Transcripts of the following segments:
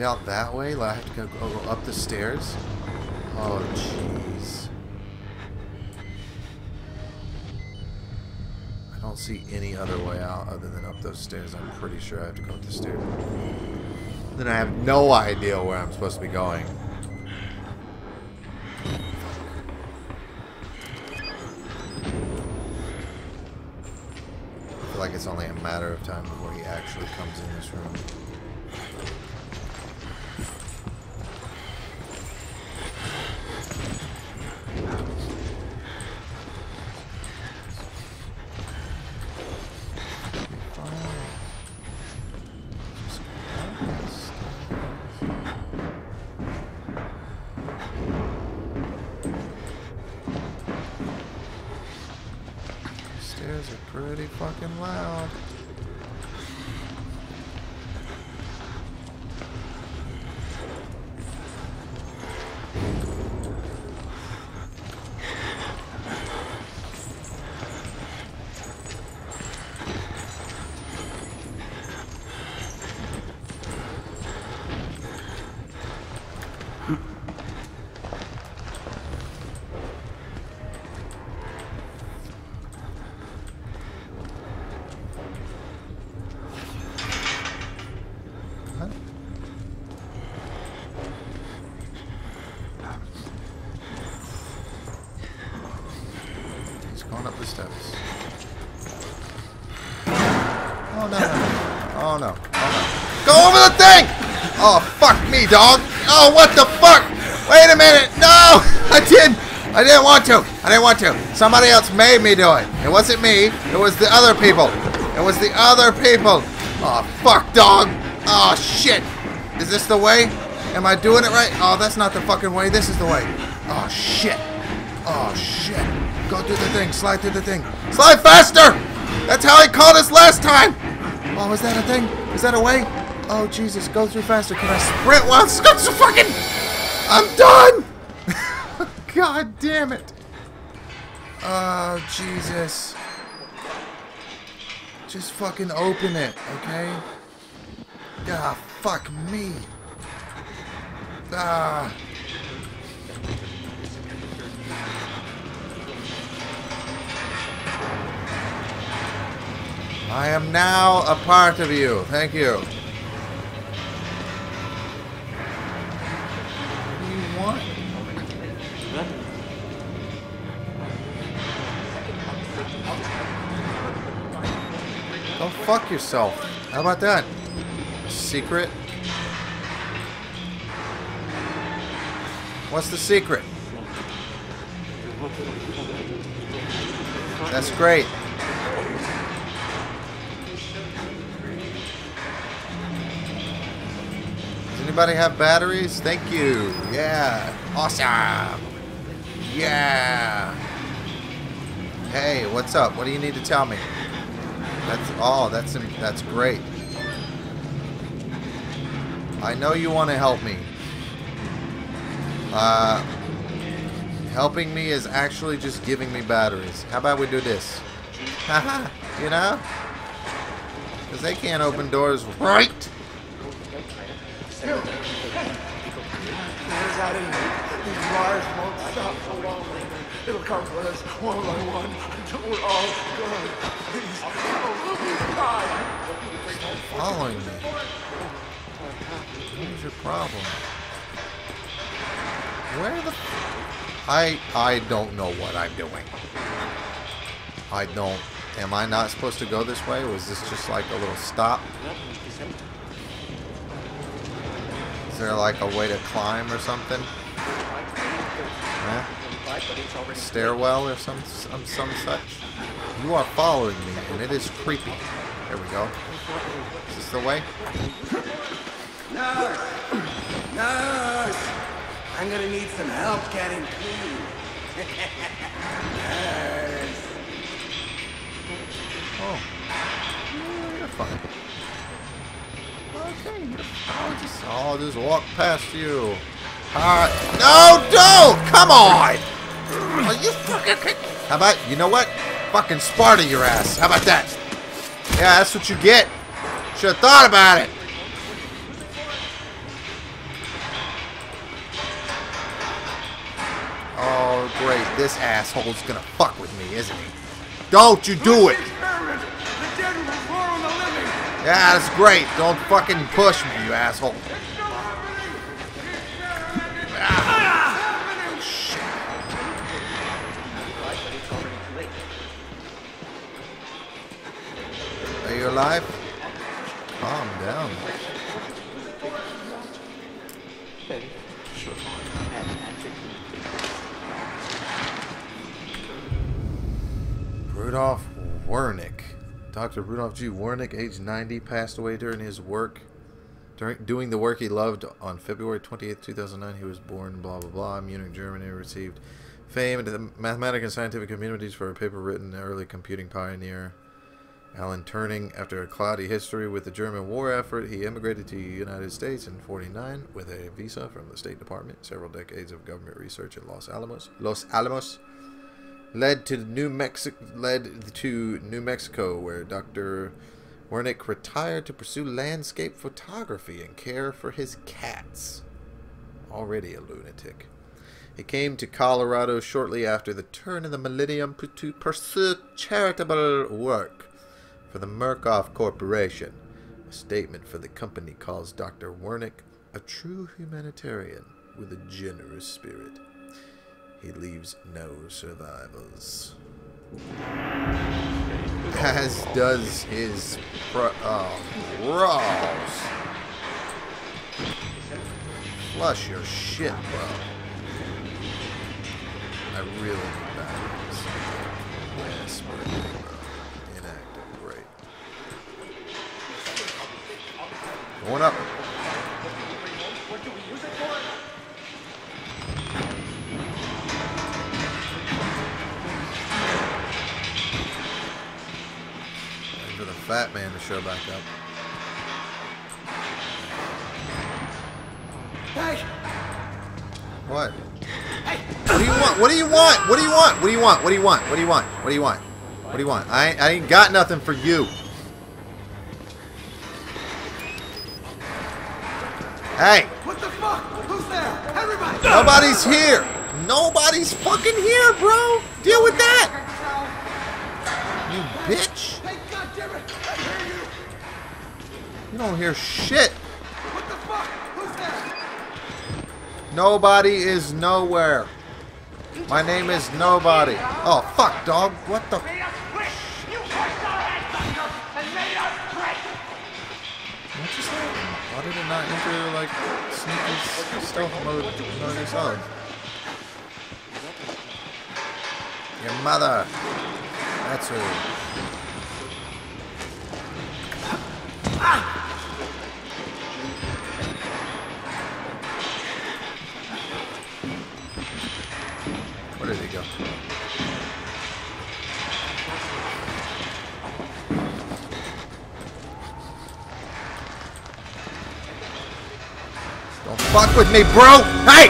get out that way? Like I have to go, go up the stairs? Oh, jeez. I don't see any other way out other than up those stairs. I'm pretty sure I have to go up the stairs. Then I have no idea where I'm supposed to be going. I feel like it's only a matter of time before he actually comes in this room. Stairs are pretty fucking loud. Huh? He's going up the steps. Oh no, no, no. Oh no. Oh no. Go over the thing! Oh fuck me, dog! Oh what the fuck? Wait a minute! No! I didn't! I didn't want to! I didn't want to! Somebody else made me do it! It wasn't me, it was the other people! It was the other people! Oh fuck dog! Oh shit! Is this the way? Am I doing it right? Oh, that's not the fucking way. This is the way. Oh, shit. Oh, shit. Go through the thing. Slide through the thing. Slide faster! That's how he caught us last time! Oh, is that a thing? Is that a way? Oh, Jesus. Go through faster. Can I sprint while it's so fucking... I'm done! God damn it. Oh, Jesus. Just fucking open it, okay? Ah, fuck me. Ah. I am now a part of you. Thank you. What do you want? Go fuck yourself. How about that? Secret? What's the secret? That's great. Anybody have batteries? Thank you. Yeah. Awesome. Yeah. Hey, what's up? What do you need to tell me? That's oh, that's that's great. I know you want to help me. Uh, helping me is actually just giving me batteries. How about we do this? Haha, you know? Because they can't open doors right. There's out in These Mars won't stop for long. It'll come for us one by one until we're all gone. Please, oh, God. Following me. What's your problem? Where the... I, I don't know what I'm doing. I don't... Am I not supposed to go this way? Or was this just like a little stop? Is there like a way to climb or something? Stairwell or some, some, some such? You are following me, and it is creepy. There we go. Is this the way? Nurse! Nurse! I'm gonna need some help getting clean. Nurse! Oh. Yeah, you're fine. Okay, I'll just, I'll just walk past you. Alright. No, don't! Come on! Are you fucking... How about, you know what? Fucking Sparta your ass. How about that? Yeah, that's what you get. Should have thought about it. Oh, great. This asshole's gonna fuck with me, isn't he? Don't you do it! Yeah, that's great. Don't fucking push me, you asshole. Ah. Are you alive? Calm down. Dr. Rudolf G. Wernick, age 90, passed away during his work, during doing the work he loved on February 28, 2009. He was born, blah, blah, blah, Munich, Germany, received fame in the mathematical and scientific communities for a paper written early computing pioneer. Alan Turing, after a cloudy history with the German war effort, he immigrated to the United States in 49 with a visa from the State Department, several decades of government research in Los Alamos. Los Alamos led to New Mexico, led to New Mexico, where Dr. Wernick retired to pursue landscape photography and care for his cats. Already a lunatic. He came to Colorado shortly after the turn of the millennium to pursue charitable work for the Murkoff Corporation. A statement for the company calls Dr. Wernick a true humanitarian with a generous spirit. He leaves no survivors. As does his pro- oh. Flush your shit, bro. I really need batteries. Yes, bro. Inactive, great. Going up. For the man to show back up. Hey, What? What do you want? What do you want? What do you want? What do you want? What do you want? What do you want? What do you want? What do you want? I ain't, I ain't got nothing for you. Hey, what the fuck? Who's there? Everybody! nobody's here. Nobody's fucking here, bro. Deal with that, you bitch. You don't hear shit. What the fuck? Who's there? Nobody is nowhere. My name is Nobody. Oh, fuck, dog. What the? What just happened? Why did it not enter like sneaky stealth mode on your side? Your mother. That's who. Where did he go? Don't fuck with me, bro! Hey!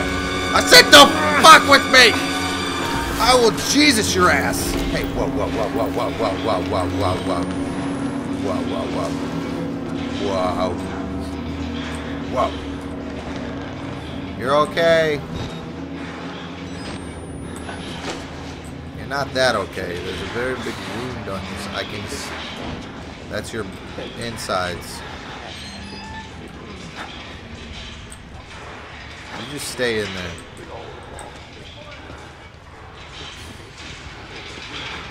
I said don't fuck with me! I will Jesus your ass! Hey, whoa, whoa, whoa, whoa, whoa, whoa, whoa, whoa, whoa, whoa. Whoa, whoa, whoa. Whoa. Whoa. You're okay. You're not that okay. There's a very big wound on you. I can See. That's your insides. You just stay in there.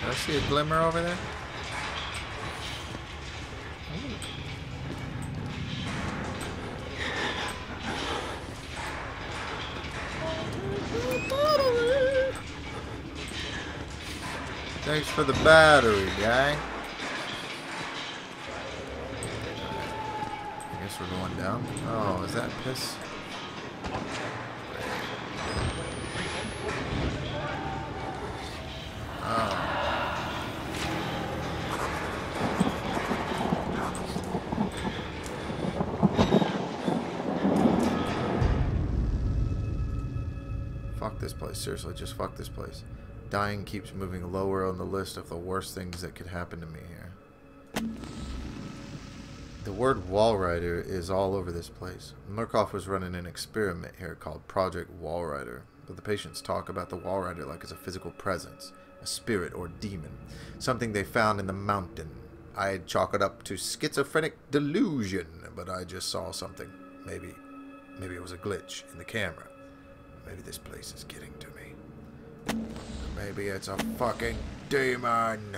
I see a glimmer over there? Thanks for the battery, guy. I guess we're going down. Oh, is that piss? Oh. Fuck this place. Seriously, just fuck this place. Dying keeps moving lower on the list of the worst things that could happen to me here. The word wall Walrider is all over this place. Murkoff was running an experiment here called Project Wall Walrider. but the patients talk about the Walrider like it's a physical presence, a spirit or demon, something they found in the mountain. I'd chalk it up to schizophrenic delusion, but I just saw something. Maybe, maybe it was a glitch in the camera. Maybe this place is getting to me. Maybe it's a fucking demon.